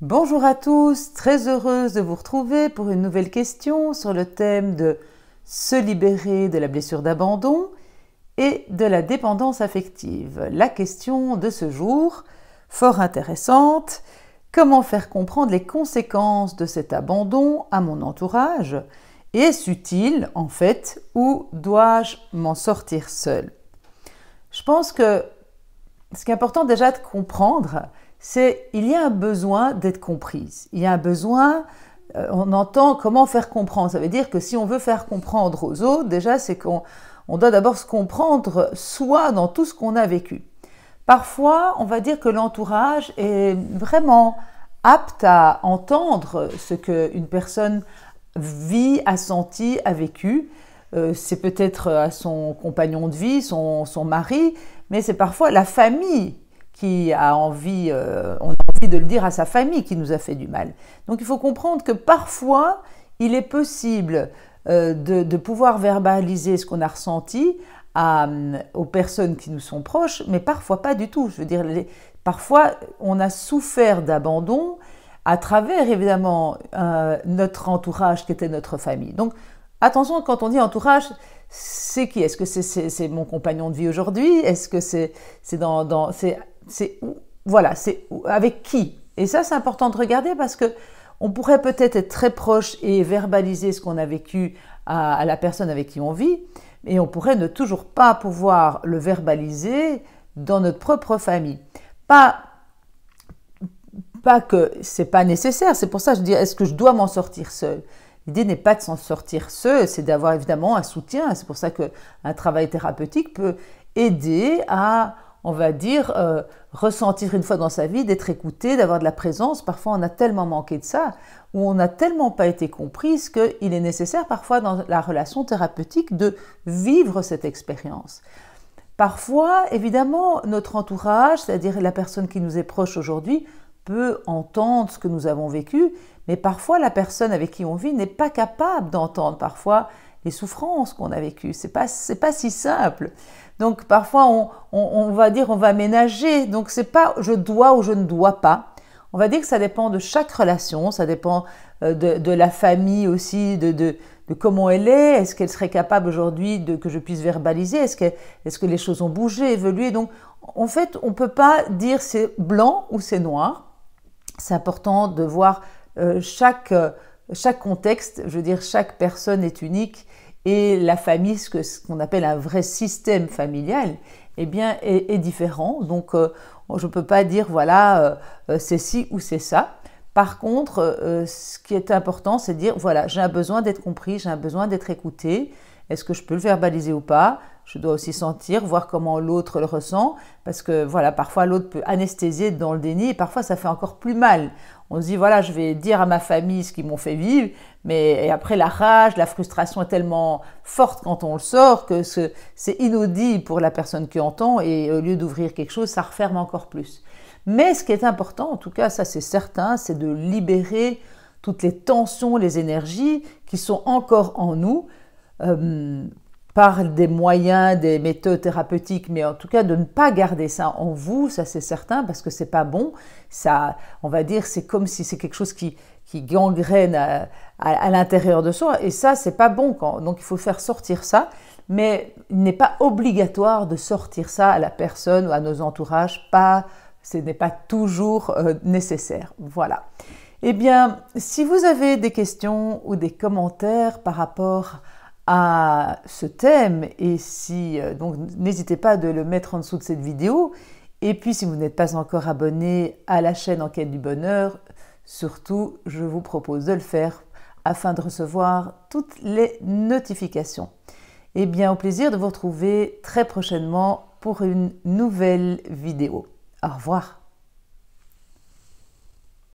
Bonjour à tous, très heureuse de vous retrouver pour une nouvelle question sur le thème de se libérer de la blessure d'abandon et de la dépendance affective. La question de ce jour, fort intéressante, comment faire comprendre les conséquences de cet abandon à mon entourage et est-ce utile en fait ou dois-je m'en sortir seul Je pense que ce qui est important déjà de comprendre, c'est il y a un besoin d'être comprise. Il y a un besoin, euh, on entend comment faire comprendre. Ça veut dire que si on veut faire comprendre aux autres, déjà c'est qu'on on doit d'abord se comprendre soi dans tout ce qu'on a vécu. Parfois, on va dire que l'entourage est vraiment apte à entendre ce qu'une personne vit, a senti, a vécu. Euh, c'est peut-être à son compagnon de vie, son, mari, mais c'est parfois la famille qui a envie, euh, on a envie de le dire à sa famille qui nous a fait du mal. Donc il faut comprendre que parfois, il est possible euh, de, pouvoir verbaliser ce qu'on a ressenti aux personnes qui nous sont proches, mais parfois pas du tout. Je veux dire, parfois on a souffert d'abandon à travers évidemment euh, notre entourage qui était notre famille. Donc attention, quand on dit entourage, c'est qui? Est-ce que c'est mon compagnon de vie aujourd'hui? Est-ce que c'est dans, dans c'est voilà, c'est avec qui Et ça, c'est important de regarder parce que on pourrait peut-être être très proche et verbaliser ce qu'on a vécu à, la personne avec qui on vit, et on pourrait ne toujours pas pouvoir le verbaliser dans notre propre famille. Pas pas que c'est pas nécessaire, c'est pour ça que je dis est-ce que je dois m'en sortir seul L'idée n'est pas de s'en sortir seul, c'est d'avoir évidemment un soutien. C'est pour ça qu'un travail thérapeutique peut aider à, on va dire, euh, ressentir une fois dans sa vie, d'être écouté, d'avoir de la présence. Parfois, on a tellement manqué de ça, ou on n'a tellement pas été comprise qu'il est nécessaire parfois dans la relation thérapeutique de vivre cette expérience. Parfois, évidemment, notre entourage, c'est-à-dire la personne qui nous est proche aujourd'hui, peut entendre ce que nous avons vécu, mais parfois la personne avec qui on vit n'est pas capable d'entendre parfois les souffrances qu'on a vécues. C'est pas pas si simple. Donc parfois on, va dire on va ménager. Donc c'est pas je dois ou je ne dois pas. On va dire que ça dépend de chaque relation, ça dépend euh, de, la famille aussi, de, de, comment elle est. Est-ce qu'elle serait capable aujourd'hui de que je puisse verbaliser? Est-ce que, est que les choses ont bougé, évolué? Donc en fait on peut pas dire c'est blanc ou c'est noir c'est important de voir euh, chaque, euh, chaque contexte, je veux dire, chaque personne est unique et la famille, ce qu'on appelle un vrai système familial, eh bien, est, différent. Donc, euh, je ne peux pas dire, voilà, c'est ci ou c'est ça. Par contre, ce qui est important, c'est de dire, voilà, j'ai un besoin d'être compris, j'ai un besoin d'être écouté. Est-ce que je peux le verbaliser ou pas? Je dois aussi sentir, voir comment l'autre le ressent, parce que voilà, parfois l'autre peut anesthésier dans le déni et parfois ça fait encore plus mal. On se dit voilà, je vais dire à ma famille ce qu'ils m'ont fait vivre, mais après la rage, la frustration est tellement forte quand on le sort que c'est inaudible pour la personne qui entend et au lieu d'ouvrir quelque chose, ça referme encore plus. Mais ce qui est important, en tout cas, ça c'est certain, c'est de libérer toutes les tensions, les énergies qui sont encore en nous euh, par des moyens, des méthodes thérapeutiques, mais en tout cas de ne pas garder ça en vous, ça c'est certain, parce que c'est pas bon. Ça, on va dire, c'est comme si c'est quelque chose qui, qui gangrène à, l'intérieur de soi, et ça c'est pas bon. Donc il faut faire sortir ça, mais il n'est pas obligatoire de sortir ça à la personne ou à nos entourages. Pas, ce n'est pas toujours euh, nécessaire. Voilà. Eh bien, si vous avez des questions ou des commentaires par rapport à ce thème et si euh, donc n'hésitez pas de le mettre en dessous de cette vidéo et puis si vous n'êtes pas encore abonné à la chaîne Enquête du bonheur, surtout je vous propose de le faire afin de recevoir toutes les notifications. Et eh bien au plaisir de vous retrouver très prochainement pour une nouvelle vidéo. Au revoir.